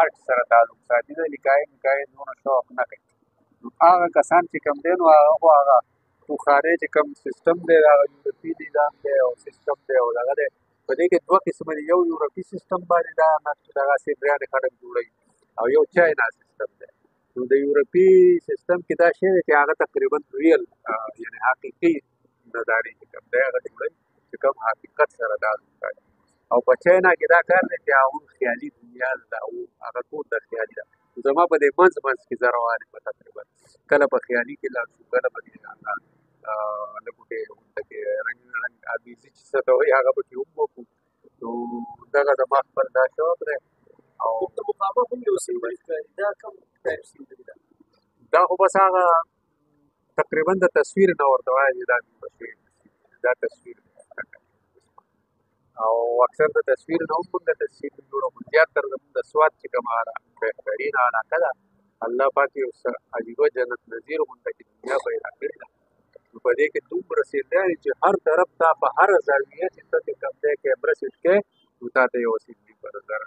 آرټ سره تعلق ساتي د لیکای لیکای دونه شوق نه کوي نو هغه کسان چې کم دي نو هغه خو هغه بخاري چې کم سیستم دی هغه یورپي نظام دی او سیستم دی او دغه دی په دې کې دوه قسمه دي یو یورپي سیستم باندې دا نقش دغه سي برانډ خلک جوړوي او یو چاینا سیستم دی نو د یورپي سیستم کې دا شی دی چې هغه تقریبا ریل یعنی حقیقي نداري چې کوم دی هغه جوړوي چې کوم حقیقت سره دا کړي او په چینا کې دا کار دی چې هغه خیالي دنیا ده او هغه ټول د خیالي ده زما په دې منځ منځ کې زه روان یم تقریبا کله په خیالي کې لاړ شو کله په دې لږو کې کې رنګ رنګ امیزي چې څه ته وایي هغه به کې هم وکړو نو دغه زما خپل دا شوق دی او د مقابله هم یو سیمبولیک دا کوم ټایپ سیمبولیک دا خو بس هغه تقریبا د تصویر نه ورته وایي دا تصویر دا تصویر او اکثر د تصویر نه هم د تصویر جوړو زیات تر د سواد چې کومه را بهترین علاقه ده الله پاک یو څه عجیبه جنت نظیر غونډه کې دنیا پیدا کړې ده په دې کې دومره سیده چې هر طرف ته په هر زاویه چې ته کوم ځای کې برسټ کې نو تا ته یو سیدی پر نظر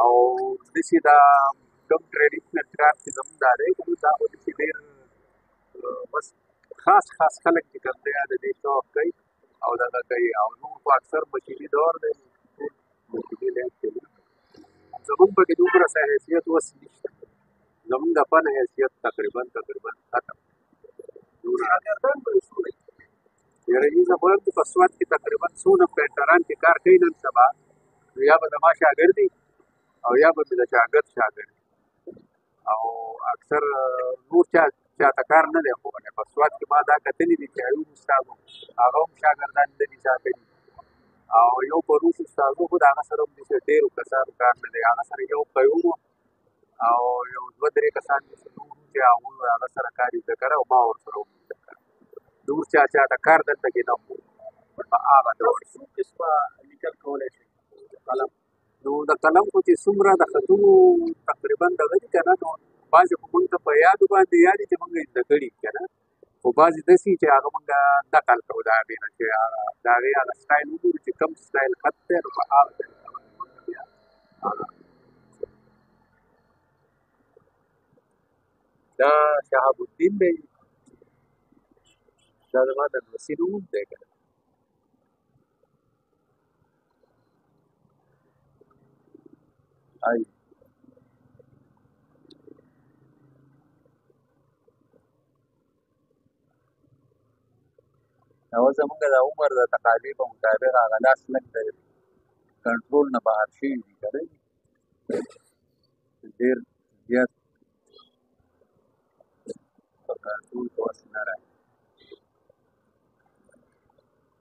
او د سې دا کوم ټریډیشنل کار چې زموږ دا دی نو دا به چې ډېر بس خاص خاص خلک چې کوم دی د دې شوق کوي او دا دا کوي او نور خو اکثر مشیني دور دی ټول مشیني لایف کې دي زموږ په کې دومره څه حیثیت اوس نشته زموږ د فن حیثیت تقریبا تقریبا ختم نور یاره یی زه غواړم چې په سوات کې تقریبا څونه پینټران چې کار کوي نن سبا نو یا به زما شاګرد دي او یا به د شاګرد شاګرد او اکثر نور چا چاته کار نه دی خو په سوات کې ما دا کتلې دي چې یو استاد هغه هم شاګردان د دې شاګرد او یو پروس استاد خو دا هغه سره هم چې ډېر کسان کار نه دی هغه سره یو قیوم او یو دوه درې کسان چې څلور وو چې هغوی هغه سره کار یې زده کړی او ما ورسره هم زده کړی د هر چا چا ته کار دلته کې نه وو په هغه دور څو قسمه لیکل کولی شئ قلم نو د قلم خو چې څومره د خطونو تقریبا دغه دي که نه نو بعضې خو مونږ ته په یادو باندې یادې چې مونږ یې زده کړي که نه خو بعضې داسې چې هغه موږ نقل کوو د هغې نه چې د هغې هغه سټایل وګورو چې کوم سټایل خط دی نو په هغه دا شهاب الدین دی دا زما د نوسي نوم دی که Ay. او زمونږ د عمر د تقاضې په مطابق هغه لاس لږ د کنټرول نه بهر شوي دي که ډېر زیات په کنټرول کې وس نه راځي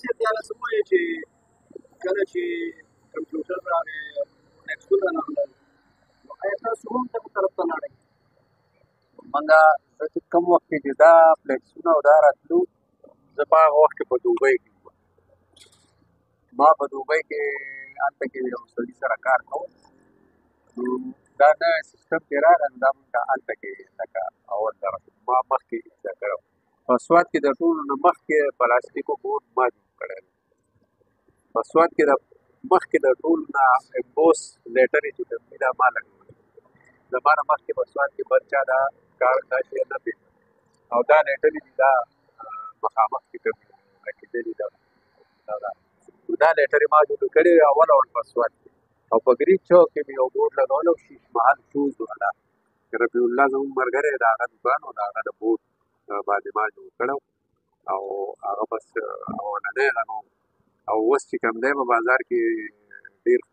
چې کله چې کمپیوټر راغی نکسونه راغلل نو ایا تاسو هم دغه طرف ته لاړئ منګه زه چې کم وخت کې چې دا فلیکسونه او دا راتلو زه په هغه وخت کې په دوبۍ کې ما په دوبۍ کې هلته کې یو سړي سره کار کوم نو دا نه سیستم کې راغی دا مونږ ته هلته کې لکه اول دغه ما مخکې زده کړی په سواد کې د ټولو نه مخکې پلاستیکو بورډ ما جوړ کړی په سواد کې د مخکې د ټول نه امبوس لیټرې چې کوي دا ما لګوي زما نه مخکې په سواد کې بل چا دا کار دا شی نه پېژني او دا لیټرې دا مخامخ کې کوي راکېدلي ده دغه دا لیټرې ما جوړ کړی وی اول اول پاسورډ دی او په ګریډ چوک کې مې یو بورډ لګول او شیش محل شوز والا ربیع الله زموږ ملګری د هغه دوکان او د هغه د بورډ آه، باندې ما جوړ کړو او هغه بس اولنی هغه نو او اوس چې کوم دی په بازار کې ډېر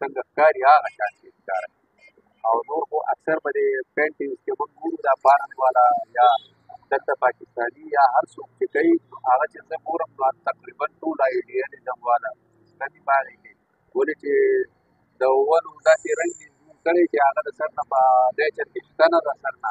څنګه ښکاري هغه شان کې ښکار او نور خو اکثر په دې پینټینګ کې موږ ګورو دا بارن والا یا دلته پاکستاني یا هر څوک چې کوي هغه چې زه ګورم نو تقریبا ټول ایډیالیزم والا داسې باغې کې ولې چې د ونو داسې رنګ کړی چې هغه د سر نه په نیچر کې شته نه د سر نه